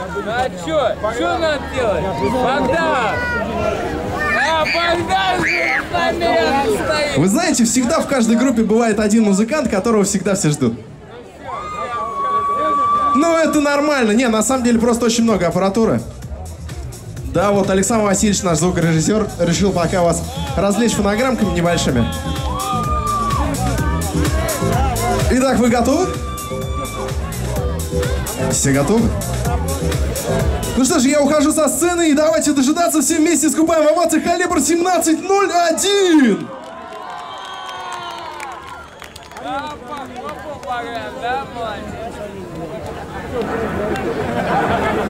А чё? Чё надо делать? Богдан! А, Богдан же стоит! Вы знаете, всегда в каждой группе бывает один музыкант, которого всегда все ждут. Ну, это нормально. Не, на самом деле просто очень много аппаратуры. Да, вот Александр Васильевич, наш звукорежиссер, решил пока вас развлечь фонограммками небольшими. Итак, вы готовы? Все готовы? Ну что ж, я ухожу со сцены и давайте дожидаться все вместе с купаем овации калибр 1701! А, похлопал, Богдан, да, молодец?